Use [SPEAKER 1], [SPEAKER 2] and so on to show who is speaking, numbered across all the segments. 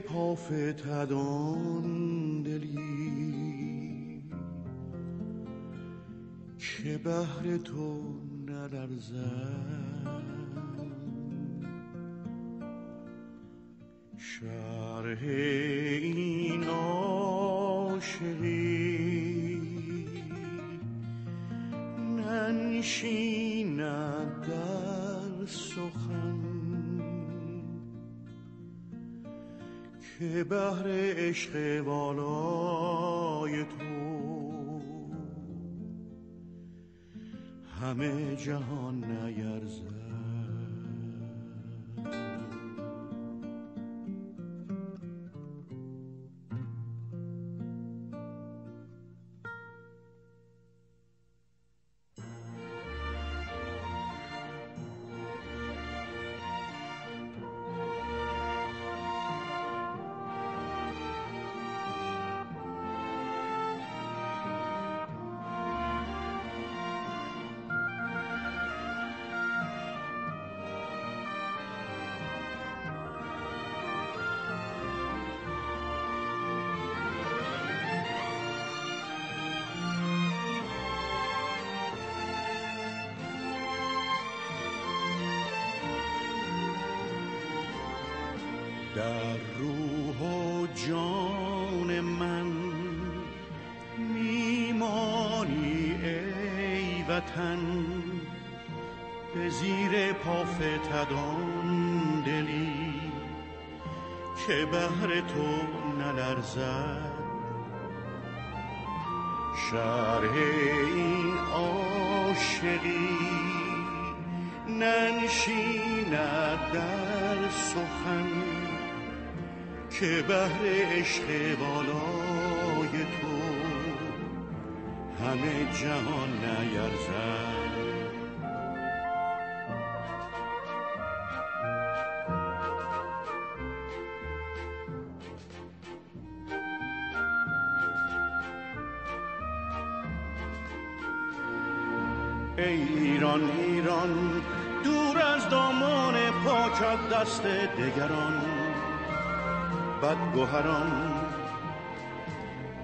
[SPEAKER 1] پافتدان دلی. که بهر تو نلرزد شرح این عاشقی که بهر عشق والای تو. همه جهان نیرزد در روح و جان من میمانی ای وطن به زیر پافتدان دلی که بهر تو نلرزد. شرح این عاشقی ننشیند در سخن. که بهر عشق بالای تو همه جهان نیرزد. ای ایران ایران دور از دامان پاکت دست دگران. گوهران.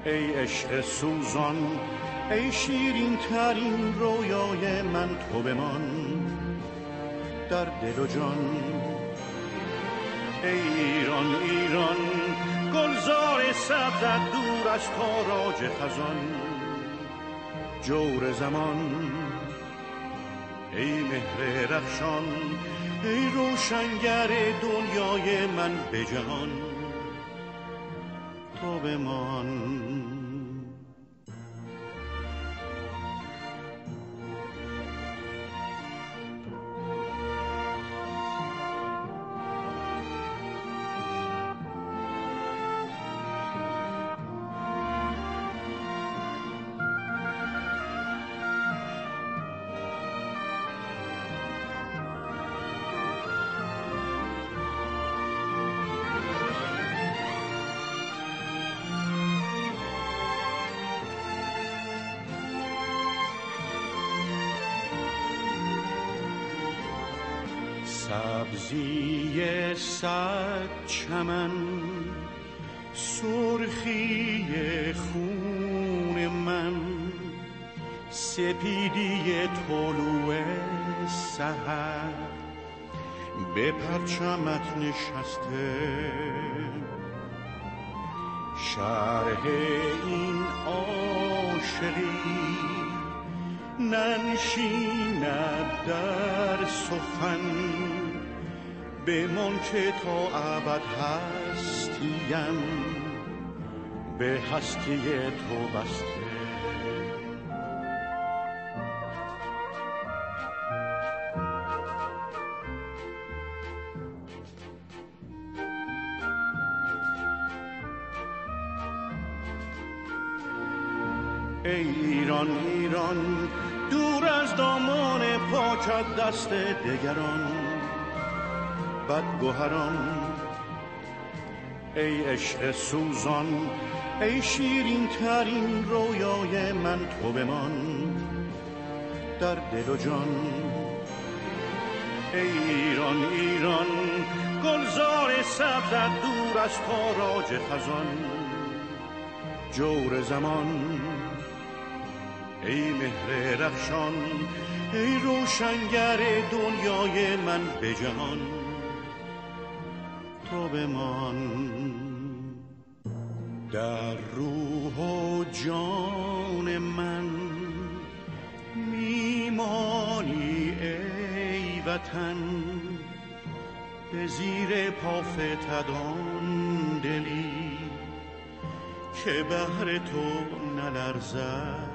[SPEAKER 1] ای عشق سوزان ای شیرین ترین رویای من تو بمان. در دل و جان ای ایران ایران گلزار سبزت دور از تاراج خزان. جور زمان ای مهر رخشان ای روشنگر دنیای من به جهان. تو بمان سبزی صد چمن سرخی خون من سپیدی طلوع سهر به پرچمت نشسته شرح این عاشقی ننشیند در سخن. بمان که تا ابد هستیم به هستی تو بسته. ای ایران ایران دور از دامان پاکت دست دگران. گوهران. ای عشق سوزان ای شیرین ترین رویای من تو بمان. در دل و جان ای ایران ایران گلزار سبزت دور از تاراج خزان. جور زمان ای مهر رخشان ای روشنگر دنیای من به جهان. تو بمان در روح و جان من میمانی ای وطن. به زیر پافتدان دلی که بهر تو نلرزد.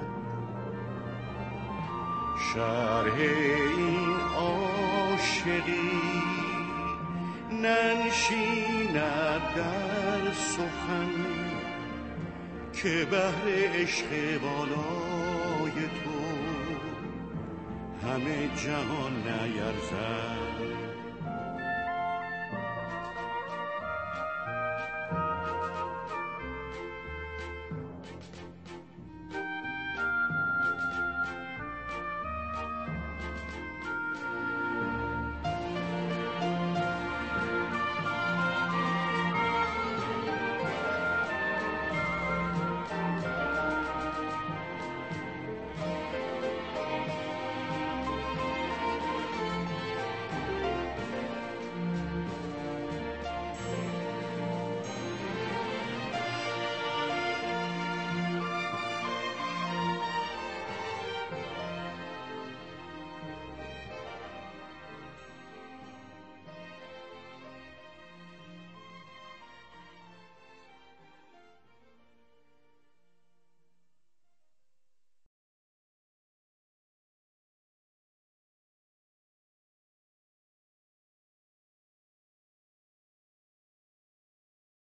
[SPEAKER 1] شرح این عاشقی ننشیند در سخن که بهر عشق بالای تو همه جهان نیرزد.